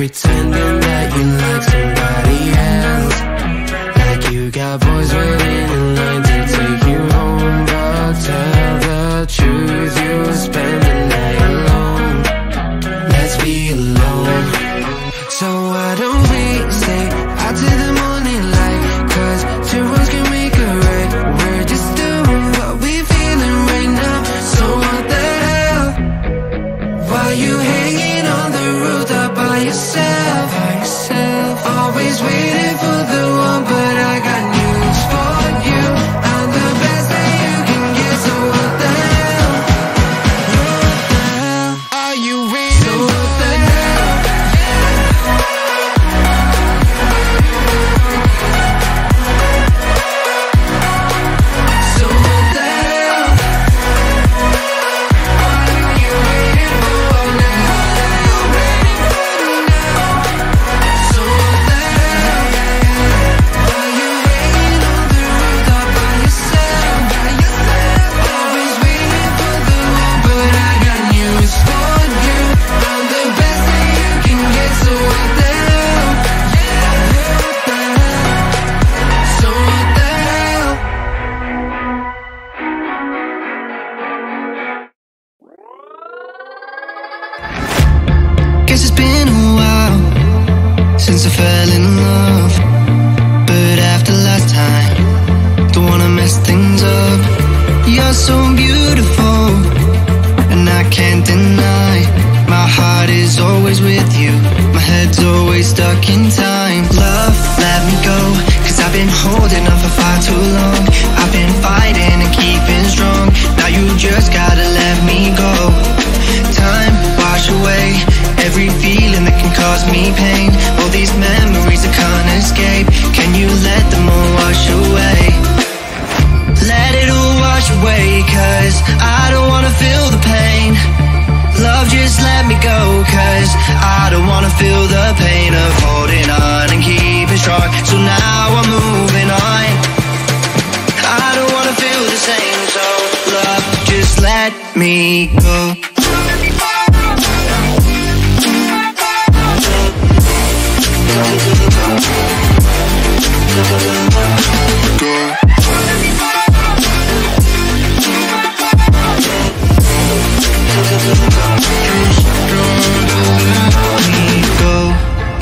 pretending that you love since I fell in love. But after last time Don't wanna mess things up. You're so beautiful And I can't deny My heart is always with you. My head's always stuck in time. me go.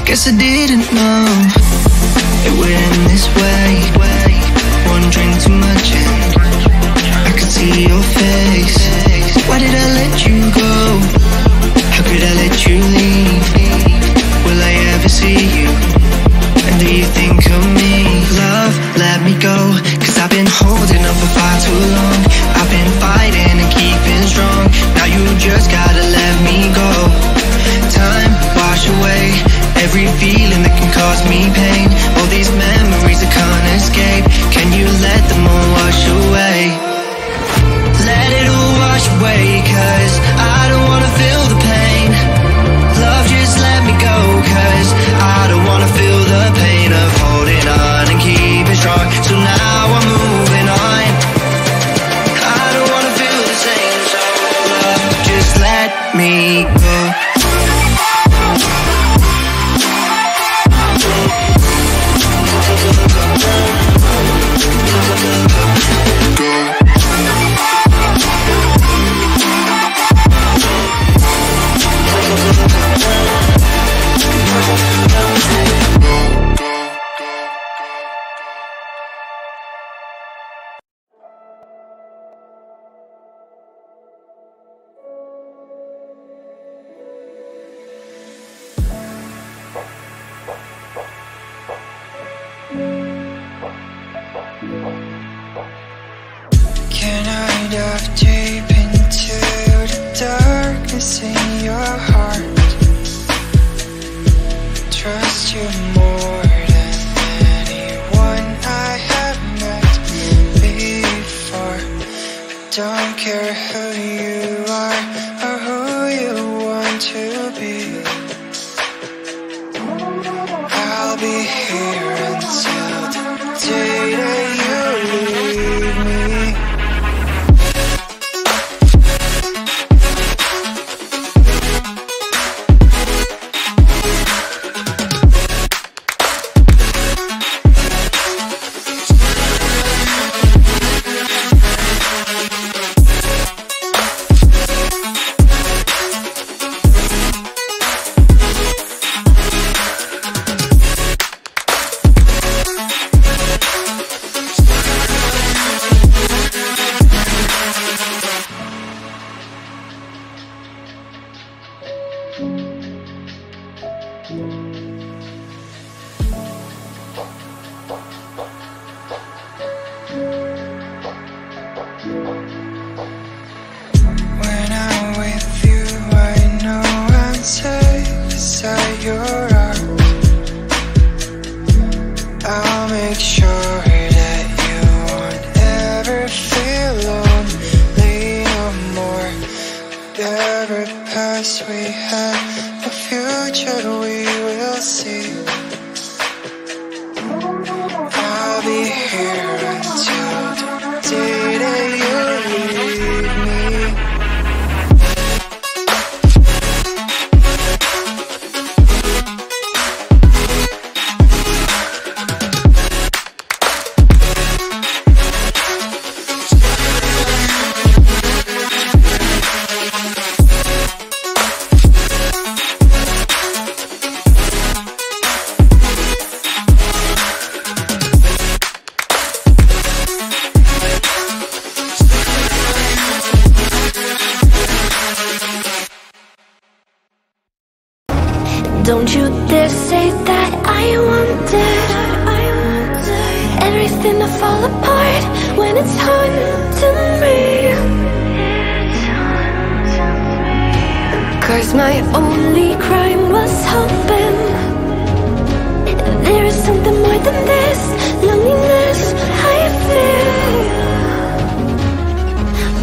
Guess I didn't know it went this way. way. One too much, and I could see your face. What did I Every past we had, the future we will see. I'll be here. Cause my only crime was hoping There is something more than this Loneliness I feel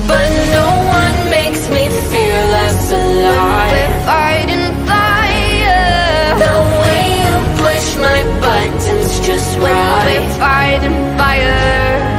But no one makes me feel less alive We're fighting fire. The way you push my buttons just right We're fighting fire.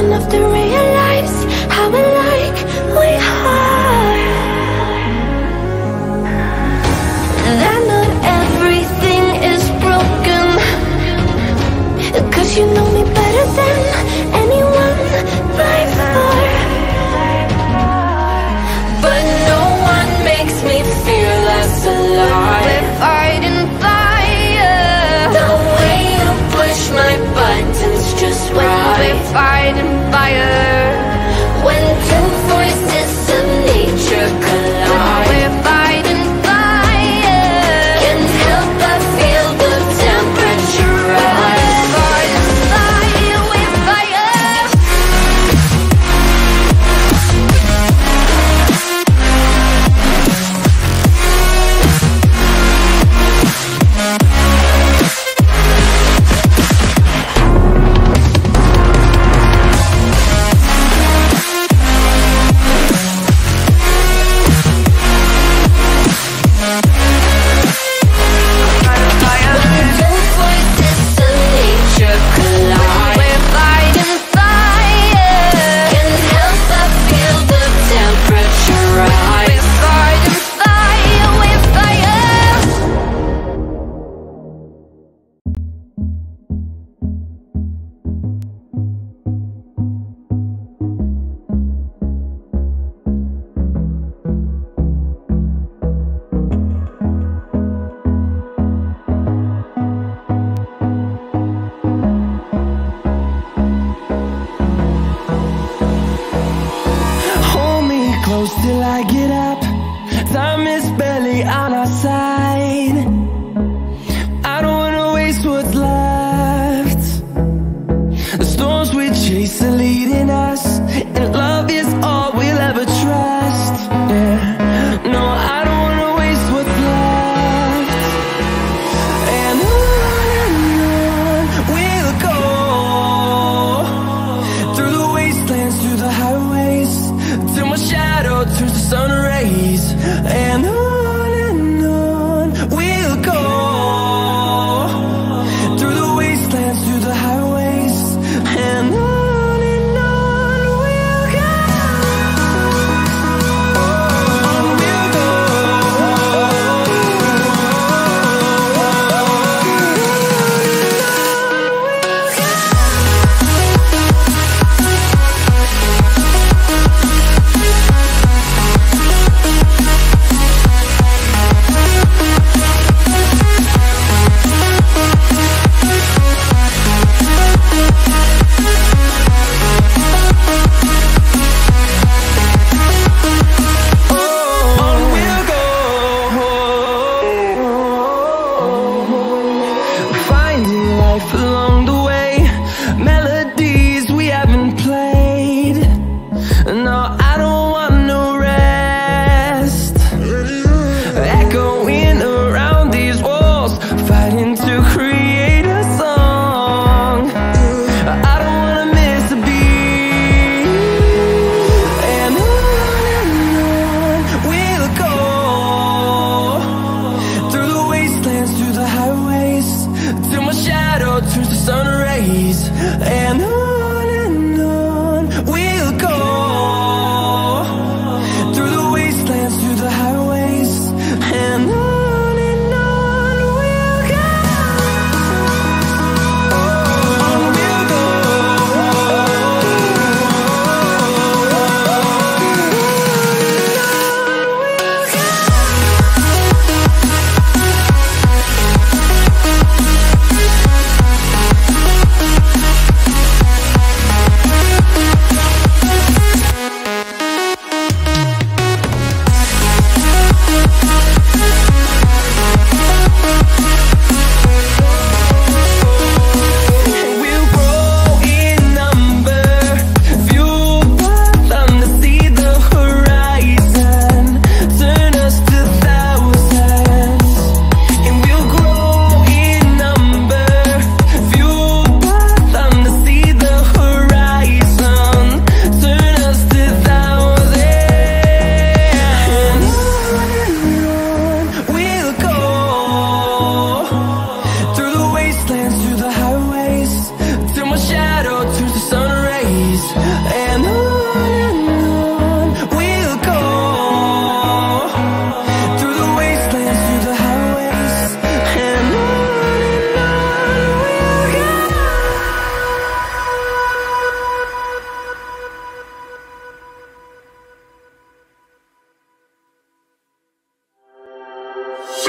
enough to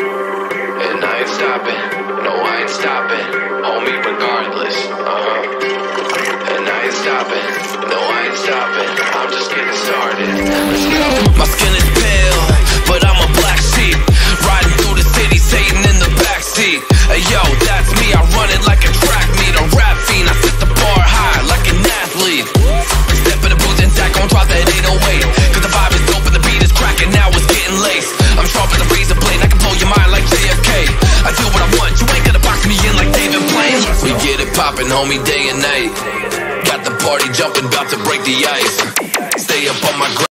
And I ain't stopping, no, I ain't stopping. Homie, regardless, uh huh. And I ain't stopping, no, I ain't stopping. I'm just getting started. My skin is pale, but I'm a black sheep. Riding through the city, Satan in the backseat. Hey yo, that's me, I run it like a track meet. A rap fiend, I set the bar high like an athlete. Step in the booth and Zach gon' drop that 808. Cause the vibe is dope and the beat is cracking, now it's getting laced. Poppin', homie, day and night. Got the party jumping, about to break the ice. Stay up on my grind.